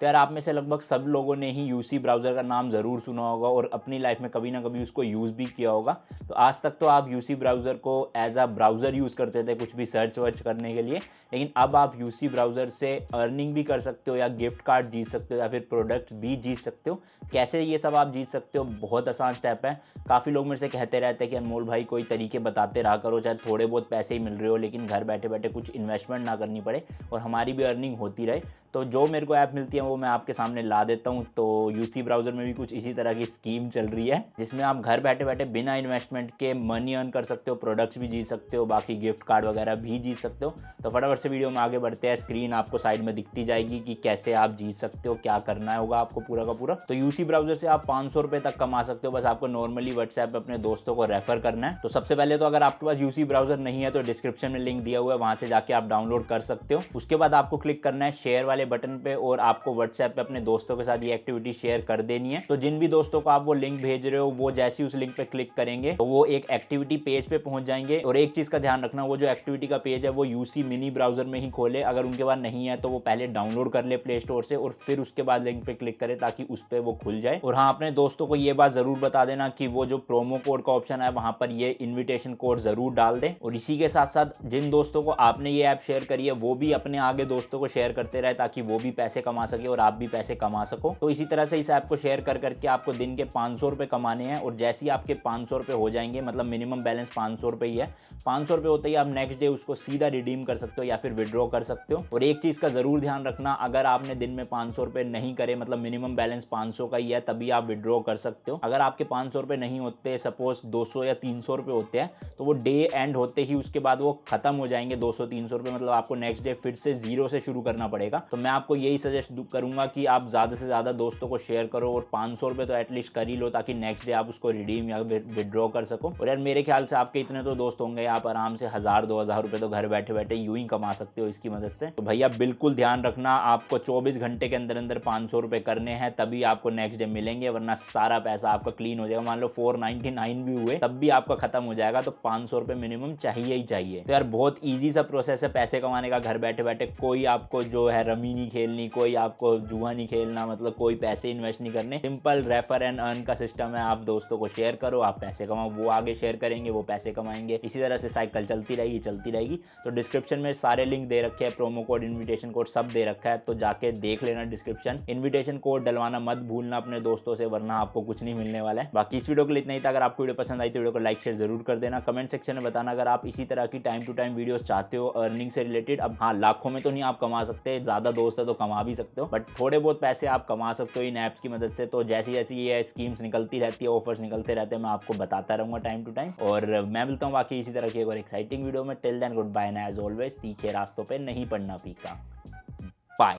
तो यार आप में से लगभग सब लोगों ने ही यूसी ब्राउज़र का नाम ज़रूर सुना होगा और अपनी लाइफ में कभी ना कभी उसको यूज़ भी किया होगा। तो आज तक तो आप यूसी ब्राउज़र को एज अ ब्राउज़र यूज़ करते थे कुछ भी सर्च वर्च करने के लिए, लेकिन अब आप यूसी ब्राउज़र से अर्निंग भी कर सकते हो या गिफ्ट कार्ड जीत सकते हो या फिर प्रोडक्ट्स भी जीत सकते हो। कैसे ये सब आप जीत सकते हो? बहुत आसान स्टेप है। काफ़ी लोग मेरे से कहते रहते हैं कि अनमोल भाई कोई तरीके बताते रहा करो, चाहे थोड़े बहुत पैसे ही मिल रहे हो, लेकिन घर बैठे बैठे कुछ इन्वेस्टमेंट ना करनी पड़े और हमारी भी अर्निंग होती रहे। तो जो मेरे को ऐप मिलती है वो मैं आपके सामने ला देता हूँ। तो यूसी ब्राउज़र में भी कुछ इसी तरह की स्कीम चल रही है, जिसमें आप घर बैठे बैठे बिना इन्वेस्टमेंट के मनी अर्न कर सकते हो प्रोडक्ट्स भी जीत सकते हो, बाकी गिफ्ट कार्ड वगैरह भी जीत सकते हो। तो फटाफट से वीडियो में आगे बढ़ते हैं। स्क्रीन आपको साइड में दिखती जाएगी कि कैसे आप जीत सकते हो, क्या करना होगा आपको पूरा का पूरा। तो यूसी ब्राउज़र से आप पाँच सौ तक कमा सकते हो। बस आपको नॉर्मली व्हाट्सएप अपने दोस्तों को रेफर करना है। तो सबसे पहले तो अगर आपके पास यूसी ब्राउज़र नहीं है तो डिस्क्रिप्शन में लिंक दिया हुआ है। वहाँ से जाके आप डाउनलोड कर सकते हो। उसके बाद आपको क्लिक करना है शेयर वाले बटन पे और और आपको व्हाट्सएप पे अपने दोस्तों के साथ ये एक्टिविटी शेयर कर देनी है। तो जिन भी दोस्तों को आप वो लिंक भेज रहे हो, वो जैसे उस लिंक पे क्लिक करेंगे तो वो एक एक्टिविटी पेज पे पहुँच जाएँगे। और एक चीज़ का ध्यान रखना, वो जो एक्टिविटी का पेज है, वो यूसी मिनी ब्राउज़र में ही खोले। अगर उनके पास नहीं है तो वो पहले डाउनलोड कर ले प्ले स्टोर से और फिर उसके बाद लिंक पे क्लिक करे ताकि उस पर वो खुल जाए। और हाँ अपने दोस्तों को ये बात ज़रूर बता देना कि वो जो प्रोमो कोड का ऑप्शन है, वहाँ पर ये इन्विटेशन कोड ज़रूर डाल दें। और इसी के साथ साथ जिन दोस्तों को आपने ये ऐप शेयर करी है, वो भी अपने आगे दोस्तों को शेयर करते रहे ताकि वो भी पैसे कमा सके। और आप भी पैसे कमा सको। तो इसी तरह से इस ऐप को शेयर कर करके आपको दिन के पाँच सौ कमाने हैं और जैसे ही आपके पाँच सौ हो जाएँगे मतलब मिनिमम बैलेंस पाँच सौ ही है। पाँच सौ होते ही आप नेक्स्ट डे उसको सीधा रिडीम कर सकते हो या फिर विड्रॉ कर सकते हो। और एक चीज़ का ज़रूर ध्यान रखना, अगर आपने दिन में पाँच सौ नहीं करे मतलब मिनिमम बैलेंस पाँच सौ का ही है, तभी आप विड्रॉ कर सकते हो। अगर आपके पाँच सौ नहीं होते सपोज़ दो सौ या तीन सौ होते हैं तो वो डे एंड होते ही उसके बाद वो खत्म हो जाएँगे दो सौ, तीन सौ मतलब आपको नेक्स्ट डे फिर से ज़ीरो से शुरू करना पड़ेगा। तो मैं आपको यही सजेस्ट करूँगा कि आप ज़्यादा से ज़्यादा दोस्तों को शेयर करो और पाँच सौ रुपये तो एटलीस्ट कर ही लो ताकि नेक्स्ट डे आप उसको रिडीम या विदड्रॉ कर सको। और यार, मेरे ख्याल से आपके इतने तो दोस्त होंगे, आप आराम से हज़ार, दो हज़ार रुपये तो घर बैठे बैठे यूँ ही कमा सकते हो इसकी मदद से। तो भैया, बिल्कुल ध्यान रखना, आपको चौबीस घंटे के अंदर अंदर पाँच सौ रुपये करने हैं, तभी आपको नेक्स्ट डे मिलेंगे, वरना सारा पैसा आपका क्लीन हो जाएगा। मान लो फोर नाइनटी नाइन भी हुए, तब भी आपका खत्म हो जाएगा तो पाँच सौ रुपये मिनिमम चाहिए ही चाहिए। तो यार, बहुत ईजी सा प्रोसेस है पैसे कमाने का, घर बैठे बैठे कोई आपको जो है रमी नहीं खेलनी, कोई आपको जुआ नहीं खेलना मतलब कोई पैसे इन्वेस्ट नहीं करने। सिंपल रेफर एंड अर्न का सिस्टम है, आप दोस्तों को शेयर करो, आप पैसे कमाओ, वो आगे शेयर करेंगे, वो पैसे कमाएँगे। इसी तरह से साइकिल चलती रहेगी चलती रहेगी। तो डिस्क्रिप्शन में सारे लिंक दे रखे हैं प्रोमो कोड इन्विटेशन कोड सब दे रखा है तो जाके देख लेना डिस्क्रिप्शन इन्विटेशन कोड डलवाना मत भूलना अपने दोस्तों से, वरना आपको कुछ नहीं मिलने वाला है। बाकी इस वीडियो के लिए इतना ही था। अगर आपको वीडियो पसंद आई तो वीडियो को लाइक शेयर ज़रूर कर देना। कमेंट सेक्शन में बताना अगर आप इसी तरह की टाइम टू टाइम वीडियो चाहते हो अर्निंग से रिलेटेड अब हाँ लाखों में तो नहीं आप कमा सकते, ज़्यादा दोस्त है तो कमा भी सकते हो। बट थोड़े बहुत पैसे आप कमा सकते हो इन ऐप्स की मदद से। तो जैसी जैसी ये स्कीम्स निकलती रहती है ऑफर्स निकलते रहते हैं, मैं आपको बताता रहूँगा टाइम टू टाइम और मैं मिलता हूँ बाकी इसी तरह की एक और एक्साइटिंग वीडियो में। Till then good bye as always तीखे रास्तों पर नहीं पढ़ना फीका। बाय